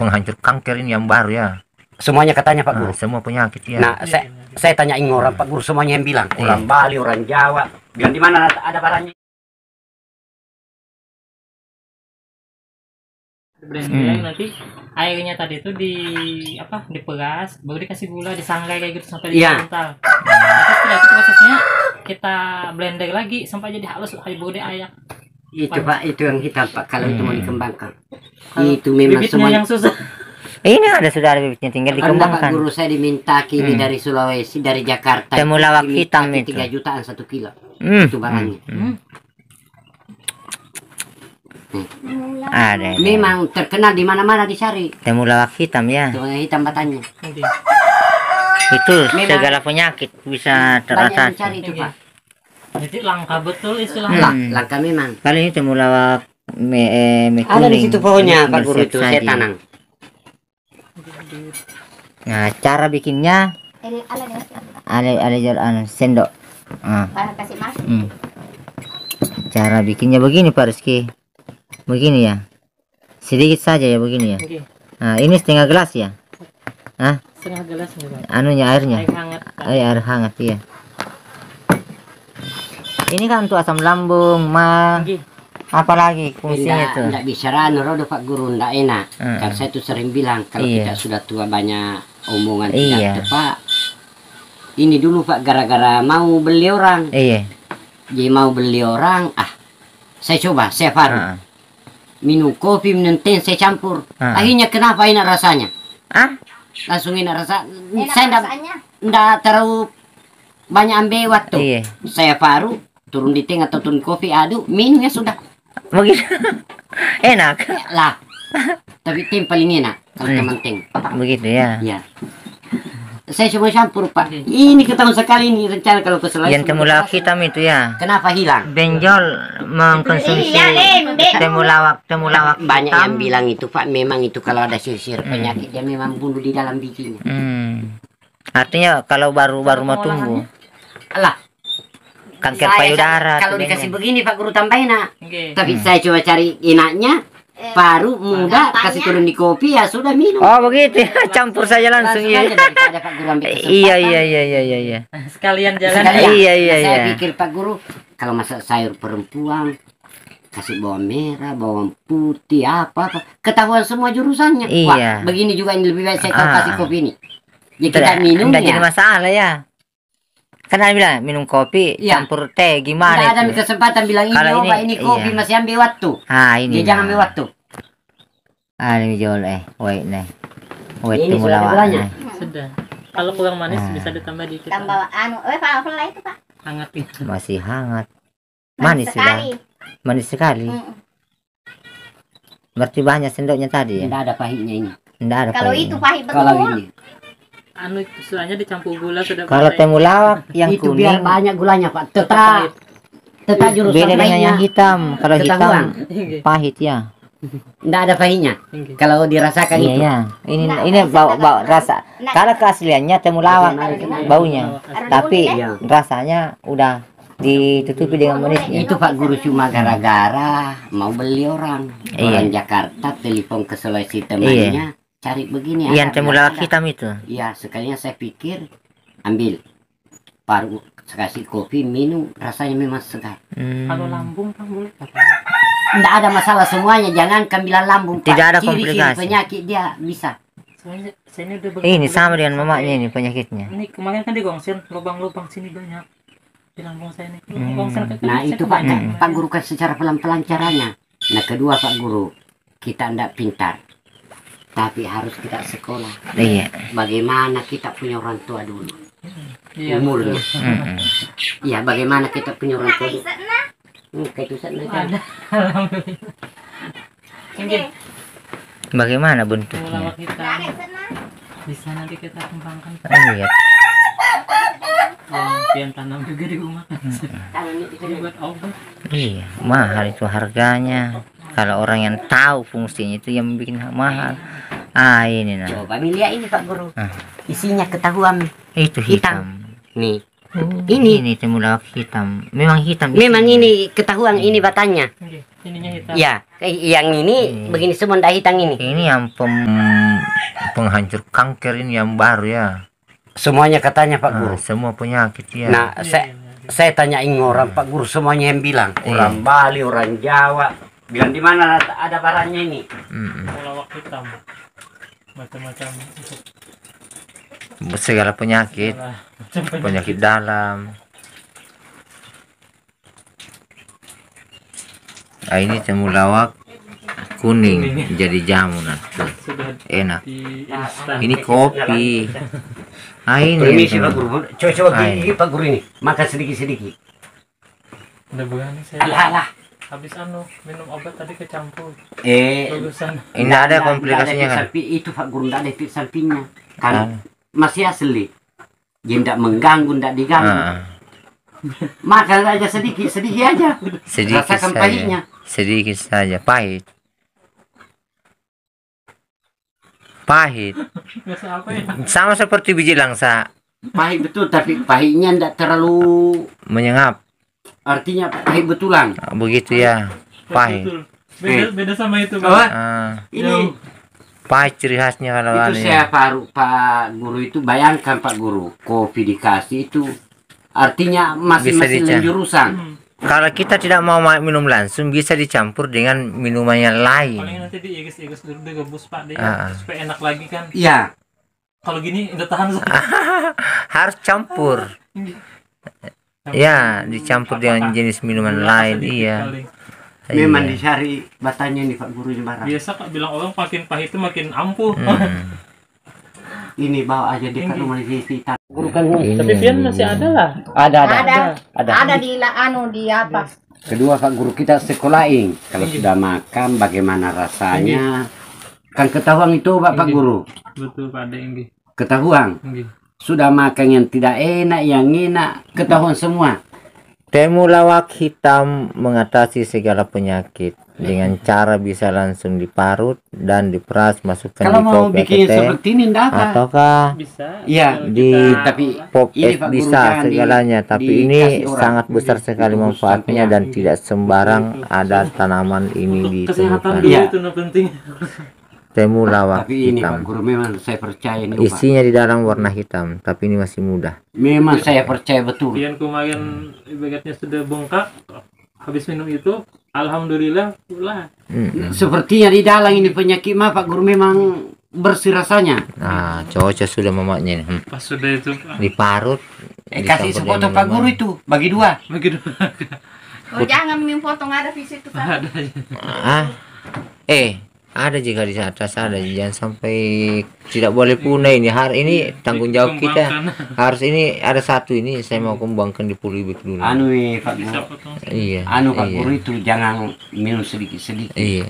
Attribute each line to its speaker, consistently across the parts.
Speaker 1: penghancur kanker ini yang baru ya.
Speaker 2: Semuanya katanya Pak
Speaker 1: Ah,
Speaker 2: Guru.
Speaker 1: semua penyakit ya.
Speaker 2: Nah, saya saya tanyain orang Pak Guru semuanya yang bilang.
Speaker 1: Iya.
Speaker 2: Orang Bali, orang Jawa. Bilang di mana ada, barangnya?
Speaker 1: Hmm.
Speaker 3: nanti airnya tadi itu di apa diperas baru dikasih gula disangrai kayak gitu sampai
Speaker 2: Iya.
Speaker 3: kental nah, setelah itu prosesnya kita blender lagi sampai jadi halus kayak bodi ayak
Speaker 2: Itu Pak, itu yang hitam Pak. Kalau itu mau
Speaker 1: Hmm.
Speaker 2: dikembangkan.
Speaker 3: Kalau
Speaker 2: Itu memang
Speaker 3: bibitnya
Speaker 2: semuanya.
Speaker 3: yang susah
Speaker 1: Ini ada sudah ada bibitnya tinggal
Speaker 2: Pak
Speaker 1: dikembangkan.
Speaker 2: Guru saya diminta kini
Speaker 1: Hmm.
Speaker 2: dari Sulawesi, dari Jakarta.
Speaker 1: Temulawak hitam itu.
Speaker 2: Tiga jutaan satu kilo.
Speaker 1: Hmm.
Speaker 2: Itu barangnya.
Speaker 1: Hmm. Ada. ada.
Speaker 2: Memang terkenal di mana-mana dicari.
Speaker 1: temulawak hitam ya.
Speaker 2: Itu yang hitam batanya.
Speaker 3: Nanti.
Speaker 1: Itu
Speaker 2: Memang-
Speaker 1: segala penyakit bisa
Speaker 2: Banyak yang
Speaker 1: teratasi.
Speaker 2: cari itu
Speaker 3: Iya.
Speaker 2: Pak.
Speaker 3: jadi langka betul istilahnya
Speaker 2: Lah,
Speaker 1: Hmm.
Speaker 2: langka memang.
Speaker 1: Kali ini temulawak me, eh, me
Speaker 2: Ada di situ pohonnya
Speaker 1: Ini
Speaker 2: Pak Guru itu saya tanam.
Speaker 1: Nah, cara bikinnya ada ada jalan sendok. Ah,
Speaker 4: masuk.
Speaker 1: hmm. Cara bikinnya begini Pak Rizky. Begini ya. Sedikit saja ya begini ya. Nah, ini setengah gelas ya.
Speaker 3: setengah gelas.
Speaker 1: Anunya airnya.
Speaker 3: air hangat.
Speaker 1: Air, air hangat ya. Ini kan untuk asam lambung, ma,
Speaker 3: Oke.
Speaker 1: Apalagi fungsinya
Speaker 2: Tidak,
Speaker 1: tuh.
Speaker 2: tidak bisa rodo Pak Guru, tidak enak.
Speaker 1: Hmm.
Speaker 2: Karena saya tuh sering bilang kalau
Speaker 1: Iya.
Speaker 2: kita sudah tua banyak omongan
Speaker 1: Iya.
Speaker 2: tidak tepat. Ini dulu Pak gara-gara mau beli orang,
Speaker 1: Iya.
Speaker 2: jadi mau beli orang, ah saya coba, saya baru
Speaker 1: Ah.
Speaker 2: minum kopi, minum teh, saya campur.
Speaker 1: Ah.
Speaker 2: Akhirnya kenapa enak rasanya?
Speaker 1: Ah,
Speaker 2: Langsung enak rasa.
Speaker 4: Enak
Speaker 2: saya tidak
Speaker 4: rasanya.
Speaker 2: tidak terlalu banyak ambil waktu.
Speaker 1: iya.
Speaker 2: Saya baru turun di teh atau turun kopi, aduh minumnya sudah
Speaker 1: Begitu. Enak.
Speaker 2: lah. Tapi teh paling enak kalau
Speaker 1: Hmm.
Speaker 2: teman teh.
Speaker 1: Begitu ya.
Speaker 2: Ya. Saya cuma campur Pak. Ini ketemu sekali ini rencana kalau ke Sulawesi.
Speaker 1: Yang temulawak hitam itu ya.
Speaker 2: Kenapa hilang?
Speaker 1: Benjol mengkonsumsi
Speaker 4: Iya,
Speaker 1: temulawak temulawak
Speaker 2: Banyak
Speaker 1: hitam.
Speaker 2: yang bilang itu Pak. Memang itu kalau ada sisir
Speaker 1: Hmm.
Speaker 2: penyakit dia memang bunuh di dalam bijinya.
Speaker 1: Hmm. Artinya kalau baru baru mau tumbuh
Speaker 2: Alah.
Speaker 1: Kanker
Speaker 2: saya
Speaker 1: payudara.
Speaker 2: Kalau dikasih
Speaker 1: benjol.
Speaker 2: begini Pak Guru tambahin nak.
Speaker 3: Oke.
Speaker 2: Tapi saya coba cari enaknya.
Speaker 4: Eh,
Speaker 2: Paru muda
Speaker 4: Gampangnya.
Speaker 2: kasih turun di kopi ya sudah minum.
Speaker 1: Oh begitu ya, campur saja langsung
Speaker 2: Langsung
Speaker 1: ya.
Speaker 2: aja daripada Pak Guru ambil kesempatan.
Speaker 1: Iya iya iya iya iya iya.
Speaker 3: sekalian jalan
Speaker 2: Sekalian.
Speaker 1: Iya, iya,
Speaker 2: Saya
Speaker 1: iya.
Speaker 2: pikir Pak Guru kalau masak sayur perempuan kasih bawang merah, bawang putih, apa, apa. ketahuan semua jurusannya.
Speaker 1: Iya.
Speaker 2: Wah, begini juga ini lebih baik saya tahu
Speaker 1: Ah.
Speaker 2: kasih kopi ini. Ya kita minum
Speaker 1: tidak jadi
Speaker 2: ya.
Speaker 1: masalah ya. Kan ada bilang minum kopi
Speaker 2: Iya.
Speaker 1: campur teh
Speaker 2: Tidak
Speaker 1: gimana
Speaker 2: ada
Speaker 1: itu?
Speaker 2: kesempatan bilang ini
Speaker 1: Kalau ini-
Speaker 2: ini kopi
Speaker 1: iya.
Speaker 2: masih ambil waktu.
Speaker 1: Ah ini.
Speaker 2: Dia jangan ambil waktu.
Speaker 1: Ah ini jual eh, wait nih. Wait
Speaker 2: Ini
Speaker 1: tunggu
Speaker 2: sudah ada gulanya.
Speaker 1: nih.
Speaker 3: sudah kalau kurang manis
Speaker 1: Ah.
Speaker 3: bisa ditambah dikit
Speaker 4: tambah anu, eh falafel itu Pak.
Speaker 3: hangat itu
Speaker 1: Masih hangat. Manis sudah.
Speaker 4: sekali.
Speaker 1: Manis sekali.
Speaker 4: Mm.
Speaker 1: Berarti banyak sendoknya tadi ya?
Speaker 2: Tidak ada pahitnya ini.
Speaker 1: Tidak ada
Speaker 4: Kalau
Speaker 1: pahitnya.
Speaker 4: itu pahit betul.
Speaker 2: Kalau ini
Speaker 3: anu istilahnya dicampur gula sudah
Speaker 1: Kalau temulawak yang
Speaker 2: itu biar
Speaker 1: kuning
Speaker 2: banyak gulanya Pak.
Speaker 3: Tetap
Speaker 2: Tetap tetap jurusan
Speaker 1: beda dengan
Speaker 2: lainnya.
Speaker 1: yang hitam. Kalau hitam
Speaker 2: Ketahuan.
Speaker 3: Oke.
Speaker 1: pahit ya.
Speaker 2: Tidak ada pahitnya. Kalau dirasakan
Speaker 1: Iya
Speaker 2: itu.
Speaker 1: ya. Ini
Speaker 4: Nggak,
Speaker 1: ini
Speaker 4: nggak
Speaker 1: bau bau rasa.
Speaker 4: Nggak.
Speaker 1: Kalau keasliannya temulawak
Speaker 2: Iya.
Speaker 1: baunya, tapi
Speaker 2: Iya.
Speaker 1: rasanya udah ditutupi dengan manisnya.
Speaker 2: Itu Pak Guru cuma gara-gara mau beli orang.
Speaker 1: Iya.
Speaker 2: Orang Jakarta telepon ke Sulawesi temannya cari begini.
Speaker 1: Yang
Speaker 2: ada,
Speaker 1: temulawak hitam itu.
Speaker 2: Iya, sekalinya saya pikir ambil paru kasih kopi minum rasanya memang segar.
Speaker 1: Hmm.
Speaker 3: kalau lambung kan boleh.
Speaker 2: Tidak ada masalah semuanya, jangan bilang lambung. Pak.
Speaker 1: Tidak ada
Speaker 2: Ciri-ciri
Speaker 1: komplikasi.
Speaker 2: penyakit dia bisa.
Speaker 3: soalnya ini
Speaker 1: Ini sama dengan mamanya ini penyakitnya.
Speaker 3: ini kemarin kan digongsen lubang-lubang sini banyak di lambung saya nih
Speaker 1: Hmm.
Speaker 3: gongsen ke
Speaker 2: Nah itu Pak,
Speaker 3: kebanyakan.
Speaker 2: Pak Guru kan secara pelan-pelan caranya. Nah kedua Pak Guru, kita tidak pintar. Tapi harus kita sekolah.
Speaker 1: Iya.
Speaker 2: Bagaimana kita punya orang tua dulu.
Speaker 3: iya
Speaker 2: Umurnya. Iya, bagaimana kita punya orang tua dulu. Hmm, kayak itu sana
Speaker 3: oke
Speaker 1: Bagaimana bentuknya?
Speaker 3: bisa nanti kita kembangkan
Speaker 1: Oh, iya.
Speaker 3: pian tanam juga di rumah
Speaker 2: Kalau ini kita
Speaker 3: buat obat
Speaker 1: Iya, mahal itu harganya. Kalau orang yang tahu fungsinya itu yang bikin mahal. Ah, ini nah.
Speaker 2: Coba ini lihat ini Pak Guru.
Speaker 1: Ah.
Speaker 2: Isinya ketahuan.
Speaker 1: Itu
Speaker 2: Hitam.
Speaker 1: hitam.
Speaker 2: Nih, Ini.
Speaker 5: ini temulawak hitam memang hitam
Speaker 2: Memang ini ketahuan ini batanya.
Speaker 3: Nggih, ininya hitam.
Speaker 2: Ya, yang ini
Speaker 5: Hmm.
Speaker 2: begini semua ndak hitam ini.
Speaker 5: ini yang pem- penghancur kanker ini yang baru ya
Speaker 2: Semuanya katanya Pak Guru.
Speaker 5: Ah, semua penyakit ya
Speaker 2: Nah,
Speaker 3: Iya,
Speaker 2: saya
Speaker 3: iya, iya.
Speaker 2: saya tanyain orang Pak Guru semuanya yang bilang
Speaker 5: Iya.
Speaker 2: orang Bali, orang Jawa. Bilang di mana ada, barangnya ini?
Speaker 5: Mm-mm.
Speaker 3: Mulawak hitam. Macam-macam untuk
Speaker 5: segala penyakit
Speaker 3: Nah, macam
Speaker 5: penyakit dalam ah, ini temulawak kuning jadi jamu nanti enak ini kopi ah ini
Speaker 2: Permisi
Speaker 5: yang
Speaker 2: Pak Guru. Coba coba
Speaker 5: Ah,
Speaker 2: gigi Pak Guru ini. Makan sedikit-sedikit.
Speaker 3: Udah begini saya
Speaker 2: Alah alah.
Speaker 3: Habis anu minum obat tadi kecampur.
Speaker 2: Eh,
Speaker 3: Bagusan.
Speaker 5: ini ada
Speaker 2: nggak-
Speaker 5: komplikasinya
Speaker 2: nggak ada
Speaker 5: kan
Speaker 2: samping. Itu Pak Guru enggak ada efek sampingnya. Kan masih asli. Dia tidak mengganggu, tidak diganggu.
Speaker 5: Ah,
Speaker 2: Makan aja sedikit, sedikit aja.
Speaker 5: sedikit
Speaker 2: Rasakan
Speaker 5: saja
Speaker 2: pahitnya.
Speaker 5: sedikit saja pahit pahit
Speaker 3: ya?
Speaker 5: sama seperti biji langsa
Speaker 2: Pahit betul, tapi pahitnya tidak terlalu
Speaker 5: menyengat
Speaker 2: artinya pahit betulan.
Speaker 5: Ah, begitu ya pahit
Speaker 3: Betul. Beda, beda sama itu,
Speaker 2: Oh.
Speaker 5: Ah,
Speaker 2: ini
Speaker 5: pahit ciri khasnya kalau
Speaker 2: itu saya
Speaker 5: ya.
Speaker 2: Pak, Pak Guru itu bayangkan Pak Guru, kopi dikasih itu artinya masih
Speaker 5: Bisa
Speaker 2: masih lenjurusan.
Speaker 3: Hmm.
Speaker 5: Kalau kita tidak mau ma- minum langsung bisa dicampur dengan minuman yang
Speaker 3: Paling
Speaker 5: lain.
Speaker 3: nanti diigis-igis dulu digebus Pak
Speaker 5: Ah, ah.
Speaker 3: supaya enak lagi kan.
Speaker 2: Iya,
Speaker 3: Kalau gini udah tahan
Speaker 5: Harus campur. Ya, dicampur dengan jenis minuman lain. Iya.
Speaker 2: memang
Speaker 5: Iya.
Speaker 2: dicari batanya nih Pak Guru ini barang.
Speaker 3: Biasa Kak bilang orang makin pahit itu makin ampuh.
Speaker 5: Hmm.
Speaker 2: Ini bawa aja dekat
Speaker 3: Ini.
Speaker 2: rumah di kita. Guru kan
Speaker 3: Tapi pian masih ada lah.
Speaker 2: ada ada.
Speaker 4: Ada.
Speaker 2: ada.
Speaker 4: Ada di la, anu di apa?
Speaker 2: Kedua Pak Guru kita sekolahin. Kalau sudah makan bagaimana rasanya? Kan ketahuan itu Pak Pak
Speaker 3: Ini.
Speaker 2: Guru.
Speaker 3: Betul Pak Ade Inggi.
Speaker 2: Ketahuan.
Speaker 3: Inggi.
Speaker 2: Sudah makan yang tidak enak, yang enak, ketahuan semua.
Speaker 5: Temulawak hitam mengatasi segala penyakit dengan cara bisa langsung diparut dan diperas masukkan
Speaker 2: Kalau
Speaker 5: di
Speaker 2: mau bikin
Speaker 5: teh
Speaker 2: seperti ini enggak apa.
Speaker 5: ataukah
Speaker 3: Bisa.
Speaker 2: Iya,
Speaker 3: tinggal
Speaker 5: di
Speaker 3: kita-
Speaker 2: tapi-
Speaker 5: pop
Speaker 2: Ini, Pak Guru,
Speaker 5: bisa
Speaker 2: jangan di-
Speaker 5: segalanya tapi ini
Speaker 2: dikasih orang.
Speaker 5: sangat besar sekali
Speaker 2: Itu
Speaker 5: manfaatnya dan tidak sembarang ada tanaman ini ditemukan
Speaker 3: dulu
Speaker 2: Iya.
Speaker 3: itu penting.
Speaker 5: temulawak
Speaker 2: Tapi ini Pak
Speaker 5: hitam
Speaker 2: Guru memang saya percaya ini Pak.
Speaker 5: isinya di dalam warna hitam tapi ini masih mudah
Speaker 2: Memang saya percaya betul.
Speaker 3: Pian kemarin ibaratnya sudah bengkak habis minum itu alhamdulillah pula
Speaker 5: Mm-mm.
Speaker 2: Sepertinya di dalam ini penyakit mah Pak Guru memang bersih rasanya.
Speaker 5: nah cocok sudah mamaknya nih. Hmm.
Speaker 3: pas sudah itu Pak.
Speaker 5: diparut
Speaker 2: Eh, kasih
Speaker 5: dengan
Speaker 2: Pak. Guru itu bagi dua.
Speaker 3: begitu
Speaker 4: Oh, jangan minum foto nggak ada di situ kan.
Speaker 3: ada
Speaker 5: ah eh ada jika di atas ada jangan sampai tidak boleh punah ini hari ini tanggung jawab kita harus ini ada satu ini saya mau kembangkan di Pulibik dulu
Speaker 2: Anu eh, Pak
Speaker 5: iya
Speaker 2: Anu Pak
Speaker 5: iya,
Speaker 2: Guru itu jangan minum sedikit-sedikit.
Speaker 5: iya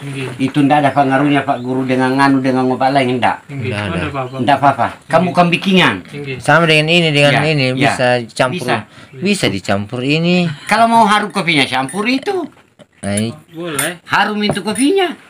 Speaker 3: Inggi.
Speaker 2: Itu ndak ada pengaruhnya Pak Guru dengan anu dengan obat lain ndak.
Speaker 3: Inggi.
Speaker 5: Nggak ada.
Speaker 3: ada apa-apa
Speaker 2: Ndak apa-apa. Kamu kan bikingan.
Speaker 3: Inggi.
Speaker 5: sama dengan ini dengan
Speaker 2: Ya,
Speaker 5: ini
Speaker 2: ya.
Speaker 5: bisa dicampur
Speaker 2: Bisa.
Speaker 5: bisa. dicampur ini
Speaker 2: Kalau mau harum kopinya campur itu.
Speaker 5: nah, ini
Speaker 3: boleh
Speaker 2: Harum itu kopinya.